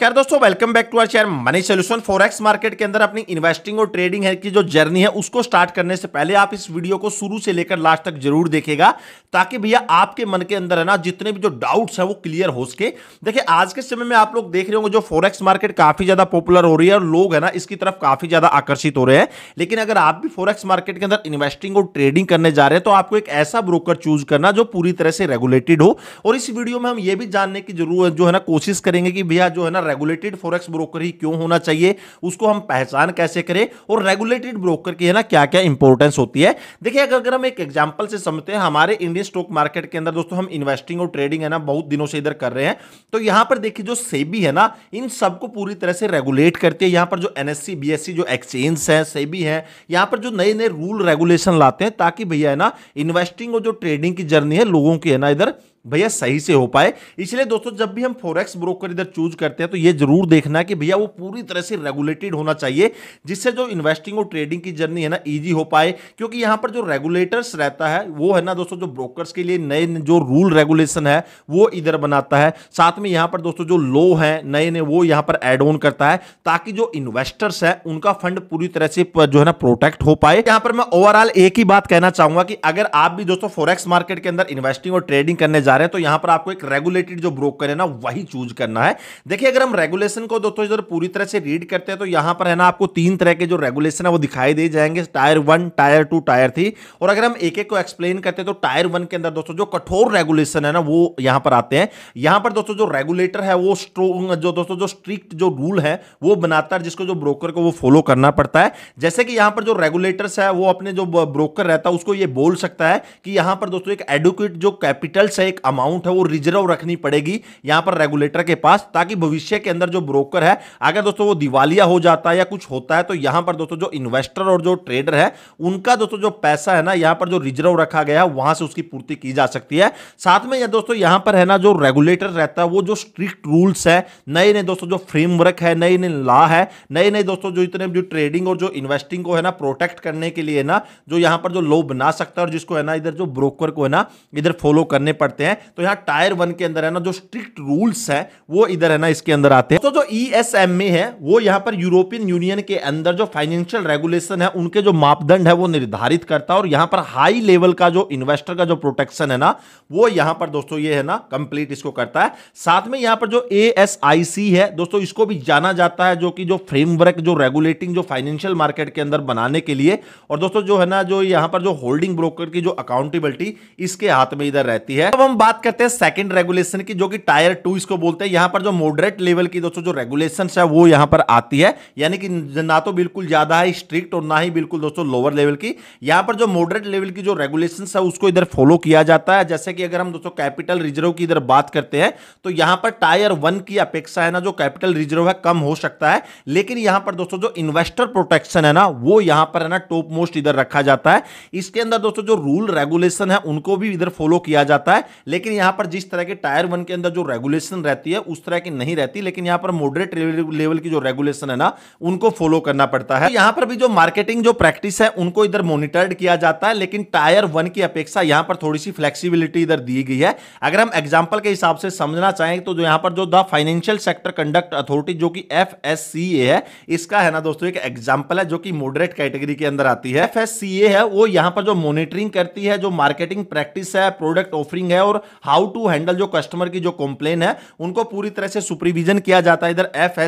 नमस्कार दोस्तों welcome back to our share money solution forex market के अंदर अपनी इन्वेस्टिंग और ट्रेडिंग है की जो जर्नी है, उसको स्टार्ट करने से पहले आप इस वीडियो को शुरू से लेकर लास्ट तक ज़रूर देखेगा, ताकि भैया आपके मन के अंदर है ना, जितने भी जो डाउट्स है वो क्लियर हो सके। देखिए, आज के समय में आप लोग देख रहे होंगे, जो फॉरेक्स मार्केट काफ़ी ज़्यादा पॉपुलर हो रही है और लोग है ना, इसकी तरफ़ काफ़ी ज़्यादा आकर्षित हो रहे हैं। लेकिन अगर आप भी फॉरेक्स मार्केट के अंदर इन्वेस्टिंग और ट्रेडिंग करने जा रहे हैं तो आपको एक ऐसा ब्रोकर चूज़ करना जो पूरी तरह से रेगुलेटेड हो। और इस वीडियो में हम ये भी जानने की ज़रूरत जो है ना, कोशिश करेंगे कि भैया जो है ना रेगुलेटेड फॉरेक्स ब्रोकर ही क्यों होना चाहिए? उसको हम पहचान कैसे करें? और रेगुलेटेड ब्रोकर की है ना क्या क्या इंपॉर्टेंस होती है? देखिए, अगर अगर हम एक एग्जांपल से समझते हैं, हमारे इंडियन स्टॉक मार्केट के अंदर दोस्तों, हम इन्वेस्टिंग और ट्रेडिंग है ना, बहुत दिनों से इधर कर रहे हैं। तो यहाँ पर देखिए, जो सेबी है ना, इन सबको पूरी तरह से रेगुलेट करती है। यहाँ पर जो एनएससी बीएससी जो एक्सचेंज है सेबी है, यहाँ पर जो नए नए रूल रेगुलेशन लाते हैं, ताकि भैया है ना इन्वेस्टिंग और जो ट्रेडिंग की जर्नी है, लोगों की है ना इधर भैया सही से हो पाए। इसलिए दोस्तों, जब भी हम फॉरेक्स ब्रोकर इधर चूज़ करते हैं तो ये ज़रूर देखना कि भैया वो पूरी तरह से रेगुलेटेड होना चाहिए, जिससे जो इन्वेस्टिंग और ट्रेडिंग की जर्नी है ना इजी हो पाए। क्योंकि यहाँ पर जो रेगुलेटर्स रहता है, वो है ना दोस्तों, जो ब्रोकर्स के लिए नए जो रूल रेगुलेशन है, वो इधर बनाता है। साथ में यहाँ पर दोस्तों, जो लो है नए नए वो यहाँ पर एड ऑन करता है, ताकि जो इन्वेस्टर्स है, उनका फंड पूरी तरह से जो है ना प्रोटेक्ट हो पाए। यहाँ पर मैं ओवरऑल एक ही बात कहना चाहूँगा कि अगर आप भी दोस्तों फॉरेक्स मार्केट के अंदर इन्वेस्टिंग और ट्रेडिंग करने जा रहे हैं तो यहाँ पर आपको एक रेगुलेटेड जो ब्रोकर है ना, वही चूज़ करना है। देखिए, अगर हम रेगुलेशन को दोस्तों इधर पूरी तरह से रीड करते हैं तो यहाँ पर है ना, आपको तीन तरह के जो रेगुलेशन है, वो दिखाई दे जाएँगे। Tier one tier two tier three और अगर हम एक एक को एक्सप्लेन करते हैं तो टायर वन के अंदर दोस्तों जो कठोर रेगुलेशन है ना, वो यहाँ पर आते हैं। यहाँ पर दोस्तों जो रेगुलेटर है, वो स्ट्रोंग जो दोस्तों जो स्ट्रिक्ट जो रूल है, वो बनाता है, जिसको जो ब्रोकर को वो फॉलो करना पड़ता है। जैसे कि यहाँ पर जो रेगुलेटर्स है, वो अपने जो ब्रोकर रहता है, उसको ये बोल सकता है कि यहाँ पर दोस्तों एक एडुकेट जो कैपिटल्स है, एक अमाउंट है, वो रिज़र्व रखनी पड़ेगी यहाँ पर रेगुलेटर के पास, ताकि भविष्य के अंदर जो ब्रोकर है अगर दोस्तों वो दिवालिया हो जाता है या कुछ होता है तो यहाँ पर दोस्तों जो इन्वेस्टर और जो ट्रेडर है, उनका दोस्तों जो पैसा है ना, यहाँ पर जो रिज़र्व रखा गया है, वहाँ से उसकी पूर्ति की जा सकती है। साथ में दोस्तों यहाँ पर है ना, जो रेगुलेटर रहता है, वो जो स्ट्रिक्ट रूल्स है नए नए दोस्तों जो फ्रेमवर्क है नए नए लॉ है नए नए दोस्तों जो इतने जो ट्रेडिंग और जो इन्वेस्टिंग को है ना प्रोटेक्ट करने के लिए ना, जो यहाँ पर जो लो बना सकता है और जिसको है ना, इधर जो ब्रोकर को है ना, इधर फॉलो करने पड़ते हैं तो यहाँ टायर वन के अंदर है ना, जो स्ट्रिक्ट रूल्स है, वो इधर है ना, इसके अंदर आते हैं। तो जो ई एस एम ए है, वो यहाँ पर यूरोपियन यूनियन के अंदर जो फाइनेंशियल रेगुलेशन है, उनके जो मापदंड है, वो निर्धारित करता है और यहाँ पर हाई लेवल का जो इन्वेस्टर का जो प्रोटेक्शन है ना, वो यहाँ पर दोस्तों ये है ना कंप्लीट इसको करता है। साथ में यहाँ पर जो ए एस आई सी है, दोस्तों इसको भी जाना जाता है, जो कि जो फ्रेमवर्क जो रेगुलेटिंग जो फाइनेंशियल मार्केट के अंदर बनाने के लिए। और दोस्तों जो है ना, जो यहाँ पर जो होल्डिंग ब्रोकर की जो अकाउंटेबिलिटी इसके हाथ में इधर रहती है। अब हम बात करते हैं सेकंड रेगुलेशन की, जो कि टायर टू इसको बोलते हैं। यहाँ पर जो मॉडरेट लेवल की दोस्तों, जो रेगुलेशन है, वो यहाँ पर आती है। यानी कि ना तो बिल्कुल ज़्यादा है स्ट्रिक्ट और ना ही बिल्कुल दोस्तों लोअर लेवल की। यहाँ पर जो मॉडरेट लेवल की जो रेगुलेशन है, उसको इधर फॉलो किया जाता है। जैसे कि अगर हम दोस्तों कैपिटल रिज़र्व की इधर बात करते हैं तो यहाँ पर टायर वन की अपेक्षा है ना, जो कैपिटल रिज़र्व है, कम हो सकता है। लेकिन यहाँ पर दोस्तों, जो इन्वेस्टर प्रोटेक्शन है ना, वो यहाँ पर है ना टॉप मोस्ट इधर रखा जाता है। इसके अंदर दोस्तों, जो रूल रेगुलेशन है, उनको भी इधर फॉलो किया जाता है। लेकिन यहाँ पर जिस तरह के टायर वन के अंदर जो रेगुलेशन रहती है, उस तरह की नहीं रहती, लेकिन यहाँ पर मॉडरेट लेवल की जो रेगुलेशन है ना, उनको फॉलो करना पड़ता है। यहाँ पर भी जो मार्केटिंग जो प्रैक्टिस है, उनको इधर मॉनिटर्ड किया जाता है, लेकिन टायर वन की अपेक्षा यहाँ पर थोड़ी सी फ्लेक्सिबिलिटी इधर दी गई है। अगर हम एग्ज़ाम्पल के हिसाब से समझना चाहें तो जो यहाँ पर जो the financial sector conduct authority जो कि एफ़ है, इसका है ना दोस्तों, एक एग्ज़ाम्पल है, जो कि मॉडरेट कैटेगरी के अंदर आती है। एफ़ है, वो यहाँ पर जो मॉनिटरिंग करती है, जो मार्केटिंग प्रैक्टिस है प्रोडक्ट ऑफरिंग है, और हाउ टू हैंडल जो कस्टमर की जो कंप्लेन है, उनको पूरी तरह से सुपरविजन किया जाता है इधर एफ़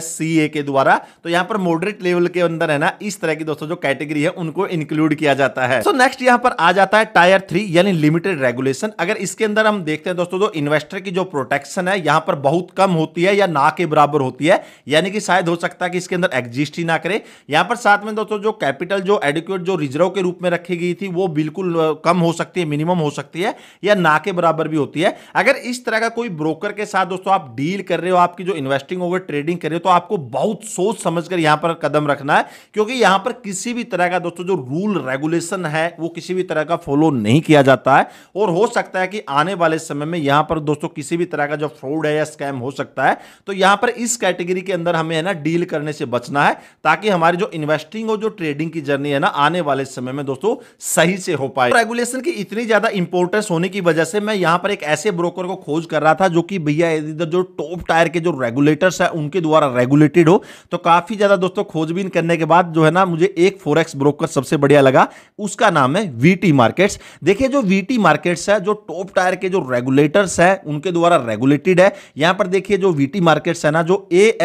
के द्वारा। तो यहाँ पर मॉडरेट लेवल के अंदर है ना, इस तरह की दोस्तों जो कैटेगरी है, उनको इंक्लूड किया जाता है। तो नेक्स्ट यहाँ पर आ जाता है टायर थ्री यानी लिमिटेड रेगुलेशन अगर इसके अंदर हम देखते हैं दोस्तों, जो इन्वेस्टर की जो प्रोटेक्शन है, यहाँ पर बहुत कम होती है या ना के बराबर होती है, यानी कि शायद हो सकता है कि इसके अंदर एग्जिस्ट ही ना करे। यहाँ पर साथ में दोस्तों, जो कैपिटल जो एडिक्वेट जो रिज़र्व के रूप में रखी गई थी, वो बिल्कुल कम हो सकती है मिनिमम हो सकती है, या ना के बराबर भी होती है। अगर इस तरह का कोई ब्रोकर के साथ दोस्तों आप डील कर रहे हो, आपकी जो इन्वेस्टिंग ओवर ट्रेडिंग कर रहे हो तो आपको बहुत सोच समझकर यहाँ पर कदम रखना है, क्योंकि यहाँ पर किसी भी तरह का दोस्तों जो रूल रेगुलेशन है, वो किसी भी तरह का फॉलो नहीं किया जाता है। और हो सकता है कि आने वाले समय में यहाँ पर दोस्तों किसी भी तरह का जो फ्रॉड है या स्कैम हो सकता है तो यहाँ पर इस कैटेगरी के अंदर हमें, है ना, डील करने से बचना है, ताकि हमारी जो इन्वेस्टिंग और जो ट्रेडिंग की जर्नी है ना, आने वाले समय में दोस्तों सही से हो पाए। रेगुलेशन की इतनी ज़्यादा इंपोर्टेंस होने की वजह से मैं यहाँ पर एक ऐसे ब्रोकर को खोज कर रहा था जो कि भैया इधर जो टॉप टायर के जो रेगुलेटर्स है, उनके द्वारा रेगुलेटेड हो। तो काफ़ी ज़्यादा दोस्तों खोजबीन करने के बाद जो है ना, मुझे एक फोरेक्स ब्रोकर सबसे बढ़िया लगा। उसका नाम है वीटी मार्केट्स देखिए, जो वीटी मार्केट्स है, जो टॉप टायर के जो रेगुलेटर्स है, उनके द्वारा रेगुलेटेड है। यहाँ पर देखिए, जो वीटी मार्केट्स है ना, जो ए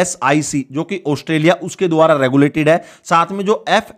जो कि ऑस्ट्रेलिया उसके द्वारा रेगुलेटेड है। साथ में जो एफ़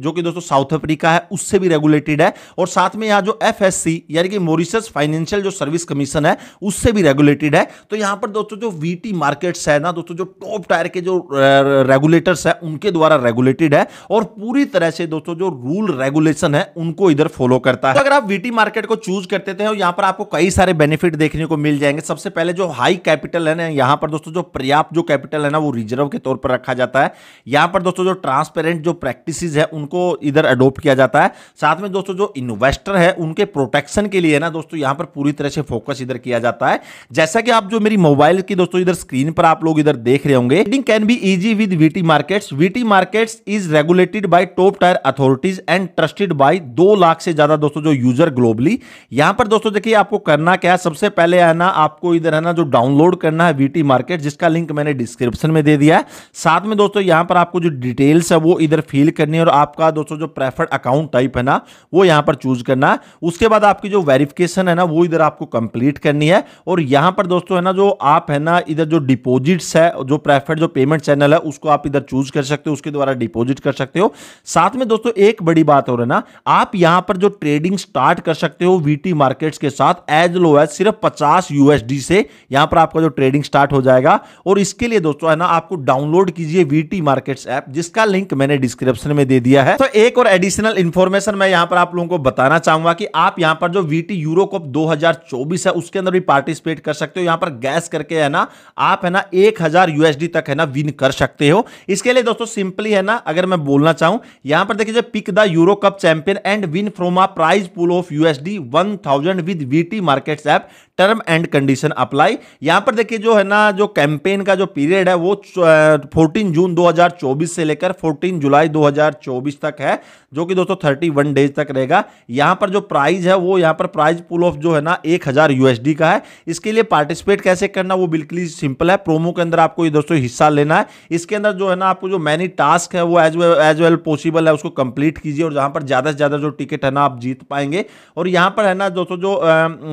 जो कि दोस्तों साउथ अफ्रीका है, उससे भी रेगुलेटेड है। और साथ में यहाँ जो एफ़ यानी कि मोरिशस फाइनेंशियल जो सर्विस कमीशन है, उससे भी रेगुलेटेड है। तो यहाँ पर दोस्तों जो वीटी मार्केट्स है ना, दोस्तों जो टॉप टायर के जो रेगुलेटर्स है, उनके द्वारा रेगुलेटेड है और पूरी तरह से दोस्तों जो रूल रेगुलेशन है, उनको इधर फॉलो करता है। तो अगर आप वीटी मार्केट को चूज़ करते थे यहाँ पर आपको कई सारे बेनिफिट देखने को मिल जाएँगे। सबसे पहले जो हाई कैपिटल है ना, यहाँ पर दोस्तों जो पर्याप्त जो कैपिटल है ना, वो रिज़र्व के तौर पर रखा जाता है। यहाँ पर दोस्तों जो ट्रांसपेरेंट जो प्रैक्टिस है, उनको इधर अडोप्ट किया जाता है। साथ में दोस्तों जो इन्वेस्टर है, उनके प्रोटेक्शन के लिए ना, दोस्तों यहाँ पूरी तरह से फोकस इधर किया जाता है। जैसा कि आप जो मेरी मोबाइल की दोस्तों, इधर स्क्रीन पर आप लोग इधर देख रहे होंगे trading can be easy with VT Markets VT Markets is regulated by top tier authorities and trusted by दो लाख से ज़्यादा दोस्तों जो यूज़र ग्लोबली यहाँ पर दोस्तों देखिए आपको करना क्या है। सबसे पहले है ना, आपको इधर है ना जो डाउनलोड करना है वीटी मार्केट जिसका लिंक मैंने डिस्क्रिप्शन में दे दिया है। साथ में दोस्तों यहाँ पर आपको जो डिटेल्स है वो इधर फिल करनी है और आपका दोस्तों जो प्रेफर्ड अकाउंट टाइप है ना, वो यहाँ पर चूज़ करना है। उसके बाद आपकी जो वेरिफिकेशन है ना, वो इधर आपको कंप्लीट करनी है। और यहाँ पर दोस्तों है ना, जो आप है ना, इधर जो डिपॉजिट्स है, जो प्रेफर्ड जो पेमेंट चैनल है, उसको आप इधर चूज़ कर सकते हो, उसके द्वारा डिपॉजिट कर सकते हो। साथ में दोस्तों, एक बड़ी बात रहा है ना, आप यहाँ पर जो ट्रेडिंग स्टार्ट कर सकते हो वीटी मार्केट्स के साथ एज लो एज सिर्फ़ पचास यूएसडी से यहाँ पर आपका जो ट्रेडिंग स्टार्ट हो जाएगा। और इसके लिए दोस्तों है ना, आपको डाउनलोड कीजिए वीटी मार्केट्स ऐप जिसका लिंक मैंने डिस्क्रिप्शन में दे दिया है। तो एक और एडिशनल इंफॉर्मेशन मैं यहाँ पर आप लोगों को बताना चाहूँगा कि आप यहाँ पर जो वीटी यूरो कप 2024 है, उसके अंदर भी पार्टिसिपेट कर सकते हो। यहाँ पर गैस करके है ना, आप है ना, एक हज़ार यूएसडी तक है ना विन कर सकते हो। इसके लिए दोस्तों सिंपली है ना, अगर मैं बोलना चाहूँ, यहाँ पर देखिए pick the Euro Cup champion and win from a prize pool of USD one thousand with VT Markets app term and condition apply यहाँ पर देखिए जो है ना, जो कैंपेन का जो पीरियड है, वो 14 जून 2024 से लेकर 14 जुलाई 2024 तक है, जो कि दोस्तों 31 डेज़ तक रहेगा। यहाँ पर जो प्राइज है, वो यहाँ पर प्राइज पुल ऑफ़ जो है ना 1000 यूएसडी का है। इसके लिए पार्टिसिपेट कैसे करना, वो बिल्कुल ही सिंपल है। प्रोमो के अंदर आपको दोस्तों हिस्सा लेना है। इसके अंदर जो है ना, आपको जो मैनी टास्क है, वो as well as well possible है, उसको कंप्लीट कीजिए और जहाँ पर ज़्यादा से ज़्यादा जो टिकट है ना, आप जीत पाएँगे। और यहाँ पर है ना, दोस्तों जो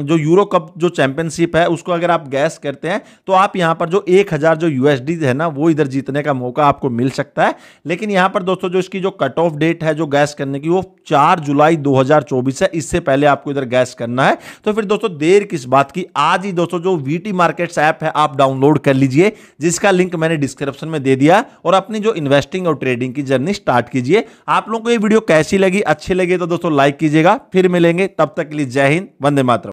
जो यूरो कप जो चैंपियनशिप है, उसको अगर आप गैस करते हैं तो आप यहाँ पर जो एक हज़ार जो यूएसडी है ना, वो इधर जीतने का मौका आपको मिल सकता है। लेकिन यहाँ पर दोस्तों, जो इसकी जो कट ऑफ़ डेट है, जो गैस करने की, वो चार जुलाई 2024 है। इससे पहले आपको इधर गैस करना है। तो फिर दोस्तों, देर किस बात की? आज ही दोस्तों, जो वीटी मार्केट्स ऐप है, आप डाउनलोड कर लीजिए, जिसका लिंक मैंने डिस्क्रिप्शन में दे दिया, और अपनी जो इन्वेस्टिंग और ट्रेडिंग की जर्नी स्टार्ट कीजिए। आप लोगों को ये वीडियो कैसी लगी, अच्छी लगी तो दोस्तों लाइक कीजिएगा। फिर मिलेंगे, तब तक के लिए जय हिंद, वंदे मातरम।